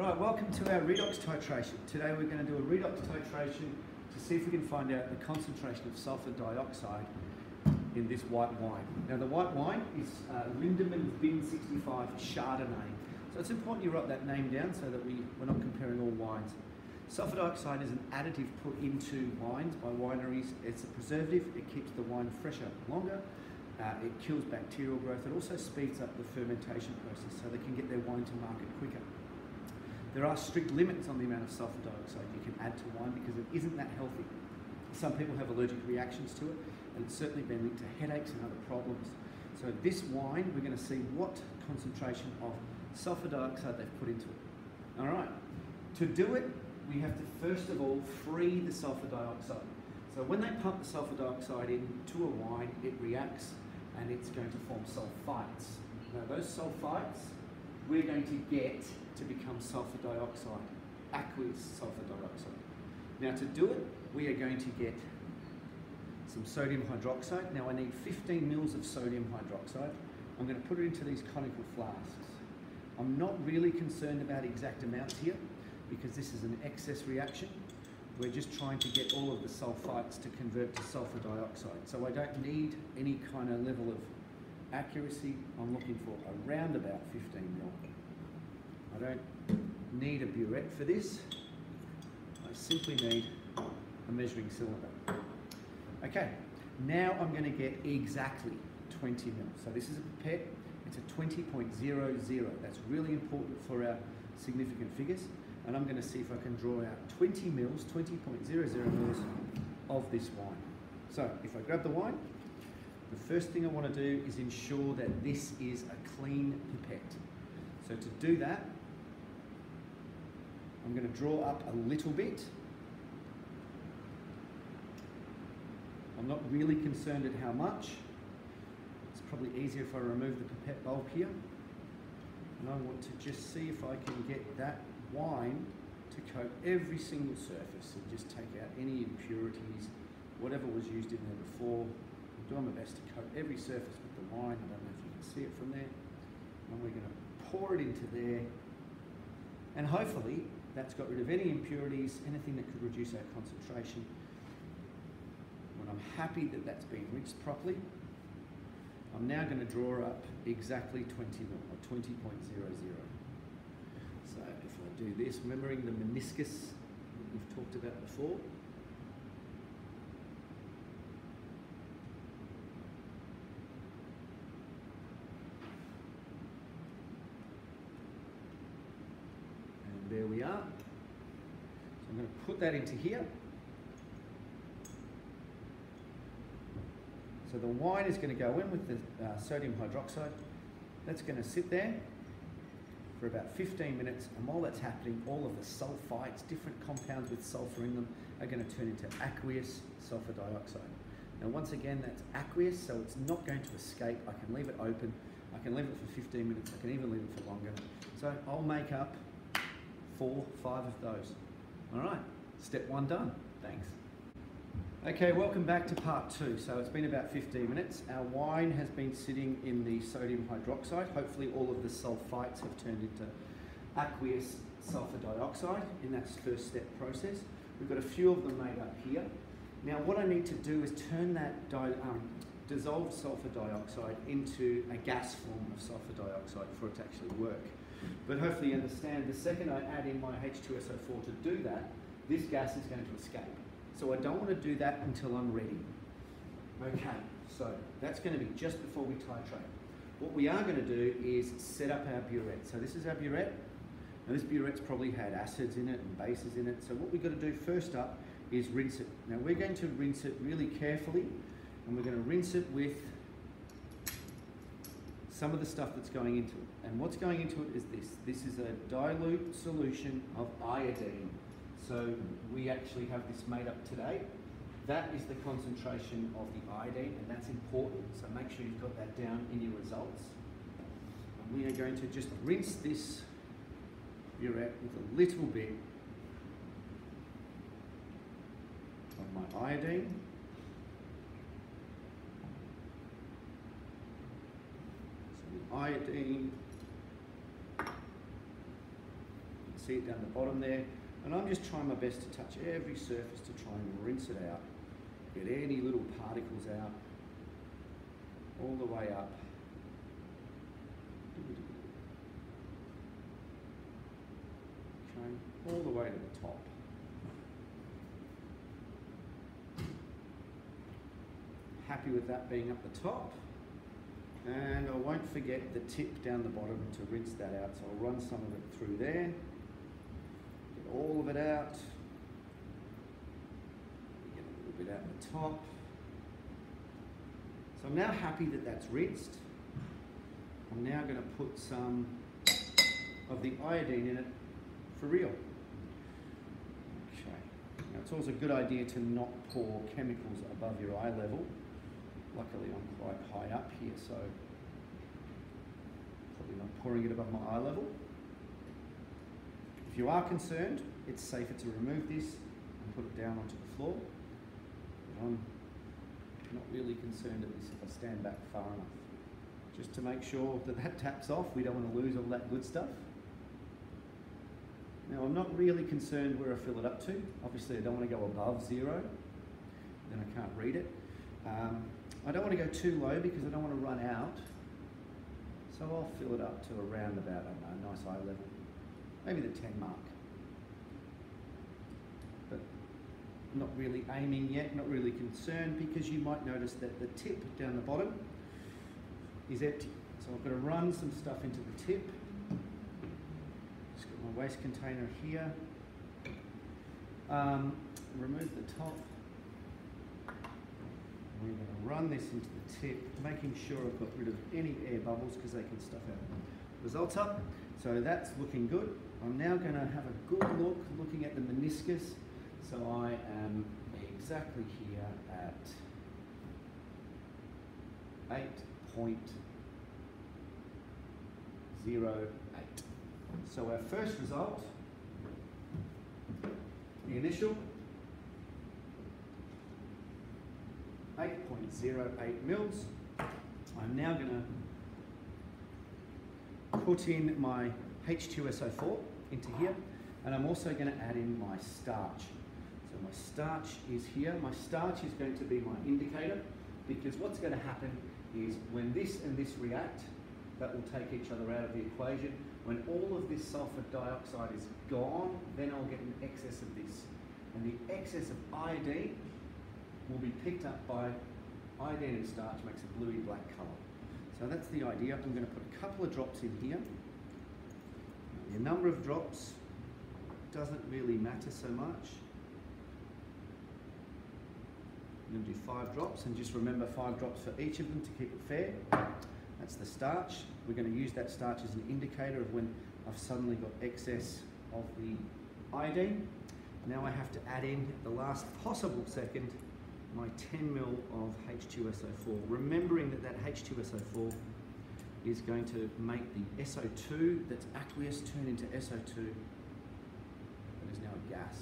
All right, welcome to our redox titration. Today we're going to do a redox titration to see if we can find out the concentration of sulfur dioxide in this white wine. Now the white wine is uh, Lindeman Bin 65 Chardonnay. So it's important you write that name down so that we, we're not comparing all wines. Sulfur dioxide is an additive put into wines by wineries. It's a preservative, it keeps the wine fresher longer, uh, it kills bacterial growth, it also speeds up the fermentation process so they can get their wine to market quicker. There are strict limits on the amount of sulfur dioxide you can add to wine because it isn't that healthy. Some people have allergic reactions to it, and it's certainly been linked to headaches and other problems. So this wine, we're going to see what concentration of sulfur dioxide they've put into it. All right. To do it, we have to first of all free the sulfur dioxide. So when they pump the sulfur dioxide into a wine, it reacts and it's going to form sulfites. Now those sulfites we're going to get to become sulfur dioxide, aqueous sulfur dioxide. Now to do it, we are going to get some sodium hydroxide. Now I need 15 mils of sodium hydroxide. I'm going to put it into these conical flasks. I'm not really concerned about exact amounts here because this is an excess reaction. We're just trying to get all of the sulfites to convert to sulfur dioxide. So I don't need any kind of level of accuracy. I'm looking for around about 15 mil. I don't need a burette for this. I simply need a measuring cylinder. Okay, now I'm going to get exactly 20 mil. So this is a pipette. It's a 20.00. That's really important for our significant figures. And I'm going to see if I can draw out 20 mils, 20.00 mils of this wine. So if I grab the wine, the first thing I want to do is ensure that this is a clean pipette. So to do that, I'm going to draw up a little bit. I'm not really concerned at how much. It's probably easier if I remove the pipette bulb here. And I want to just see if I can get that wine to coat every single surface and just take out any impurities, whatever was used in there before. Doing my best to coat every surface with the wine. I don't know if you can see it from there. And we're going to pour it into there. And hopefully that's got rid of any impurities, anything that could reduce our concentration. When I'm happy that that's been rinsed properly, I'm now going to draw up exactly 20 mil, or 20.00. So if I do this, remembering the meniscus we've talked about before, and there we are. So I'm going to that into here. So the wine is going to go in with the uh, sodium hydroxide. That's going to sit there for about 15 minutes, and while that's happening, all of the sulfites, different compounds with sulfur in them, are going to turn into aqueous sulfur dioxide. Now, once again, that's aqueous, so it's not going to escape. I can leave it open. I can leave it for 15 minutes. I can even leave it for longer. So I'll make up four, five of those. All right, step one done. Thanks. Okay, welcome back to part two. So it's been about 15 minutes. Our wine has been sitting in the sodium hydroxide. Hopefully all of the sulfites have turned into aqueous sulfur dioxide in that first step process. We've got a few of them made up here. Now what I need to do is turn that um, dissolved sulfur dioxide into a gas form of sulfur dioxide for it to actually work. But hopefully you understand, the second I add in my H2SO4 to do that, this gas is going to escape. So I don't want to do that until I'm ready. Okay, so that's going to be just before we titrate. What we are going to do is set up our burette. So this is our burette. Now this burette's probably had acids in it and bases in it. So what we've got to do first up is rinse it. Now we're going to rinse it really carefully and we're going to rinse it with some of the stuff that's going into it. And what's going into it is this. This is a dilute solution of iodine. So we actually have this made up today. That is the concentration of the iodine, and that's important. So make sure you've got that down in your results. And we are going to just rinse this burette with a little bit of my iodine. So the iodine see it down the bottom there. And I'm just trying my best to touch every surface to try and rinse it out. Get any little particles out. All the way up. Okay, all the way to the top. Happy with that being up the top. And I won't forget the tip down the bottom to rinse that out. So I'll run some of it through there. All of it out. Get a little bit out the top. So I'm now happy that that's rinsed. I'm now going to put some of the iodine in it for real. Okay. Now it's always a good idea to not pour chemicals above your eye level. Luckily I'm quite high up here, so probably not pouring it above my eye level. If you are concerned, it's safer to remove this and put it down onto the floor. But I'm not really concerned at this if I stand back far enough. Just to make sure that that taps off, we don't want to lose all that good stuff. Now I'm not really concerned where I fill it up to. Obviously I don't want to go above zero, then I can't read it. Um, I don't want to go too low because I don't want to run out. So I'll fill it up to around about, I don't know, nice eye level. Maybe the 10 mark. But not really aiming yet, not really concerned because you might notice that the tip down the bottom is empty. So I've got to run some stuff into the tip. Just got my waste container here. Um, remove the top. We're going to run this into the tip, making sure I've got rid of any air bubbles because they can stuff out results up. So that's looking good. I'm now going to have a good look, looking at the meniscus. So I am exactly here at 8.08. So our first result, the initial 8.08 mils. I'm now going to put in my H2SO4 into here and I'm also going to add in my starch. So my starch is here. My starch is going to be my indicator because what's going to happen is when this and this react, that will take each other out of the equation. When all of this sulfur dioxide is gone, then I'll get an excess of this. And the excess of iodine will be picked up by iodine and starch, makes a bluey black colour. So that's the idea. I'm going to put a couple of drops in here. The number of drops doesn't really matter so much. I'm going to do five drops and just remember five drops for each of them to keep it fair. That's the starch. We're going to use that starch as an indicator of when I've suddenly got excess of the iodine. Now I have to add in the last possible second my 10 ml of H2SO4, remembering that that H2SO4 is going to make the SO2 that's aqueous turn into SO2 that is now a gas.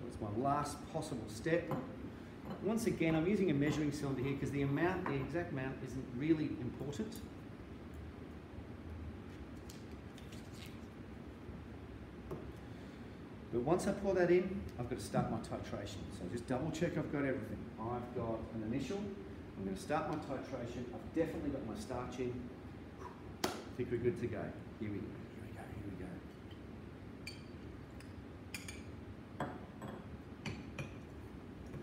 So it's my last possible step. Once again, I'm using a measuring cylinder here because the amount, the exact amount isn't really important. But once I pour that in, I've got to start my titration. So just double check I've got everything. I've got an initial. I'm going to start my titration. I've definitely got my starch in. I think we're good to go. Here we go. Here we go. Here we go.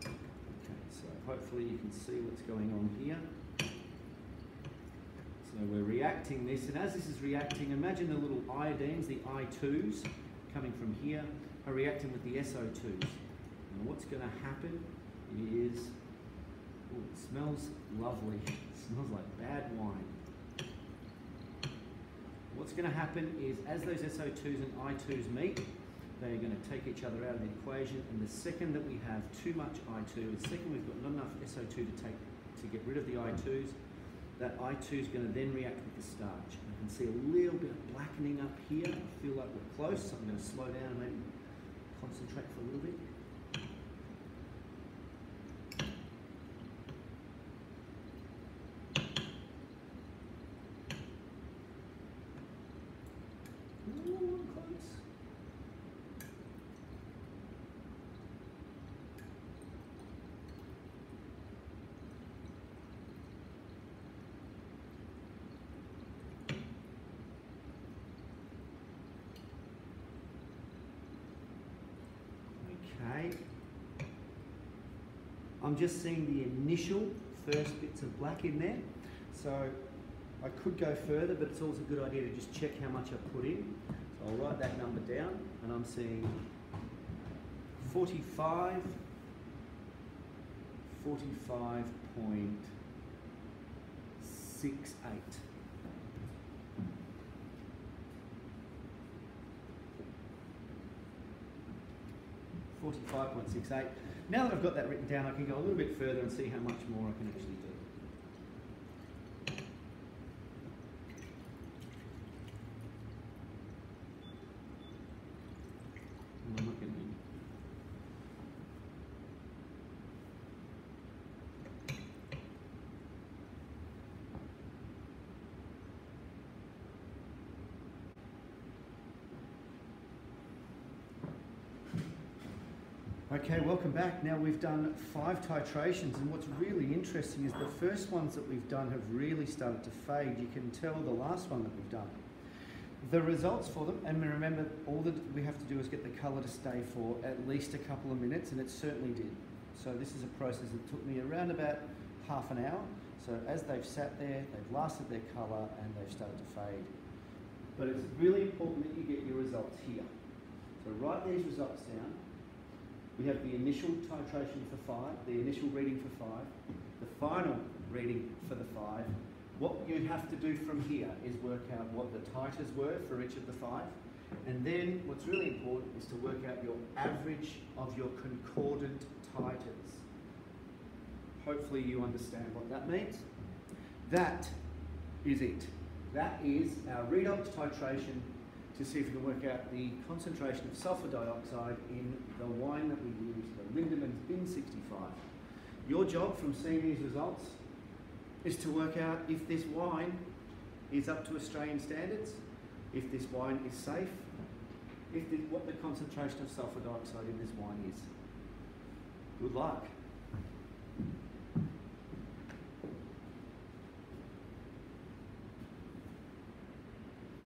Okay, so hopefully you can see what's going on here. So we're reacting this, and as this is reacting, imagine the little iodines, the I2s, coming from here are reacting with the SO2s. And what's going to happen is, ooh, it smells lovely. It smells like bad wine. What's going to happen is as those SO2s and I2s meet, they're going to take each other out of the equation. And the second that we have too much I2, the second we've got not enough SO2 to take to get rid of the I2s, that I2 is going to then react with the starch. I can see a little bit of blackening up here. I feel like we're close, so I'm going to slow down and maybe concentrate for a little bit. Ooh, close. Okay. I'm just seeing the initial first bits of black in there. So I could go further, but it's always a good idea to just check how much I put in. So I'll write that number down and I'm seeing 45, 45.68. Forty-five point six eight. Now that I've got that written down, I can go a little bit further and see how much more I can actually do. And I'm not getting any. Okay, welcome back. Now we've done five titrations, and what's really interesting is the first ones that we've done have really started to fade. You can tell the last one that we've done. The results for them, and remember, all that we have to do is get the colour to stay for at least a couple of minutes, and it certainly did. So this is a process that took me around about half an hour. So as they've sat there, they've lasted their colour, and they've started to fade. But it's really important that you get your results here. So write these results down. We have the initial titration for five, the initial reading for five, the final reading for the five. What you have to do from here is work out what the titers were for each of the five. And then what's really important is to work out your average of your concordant titers. Hopefully you understand what that means. That is it. That is our redox titration to see if we can work out the concentration of sulfur dioxide in the wine that we use, the Lindeman's Bin 65. Your job from seeing these results is to work out if this wine is up to Australian standards, if this wine is safe, if what the concentration of sulfur dioxide in this wine is. Good luck.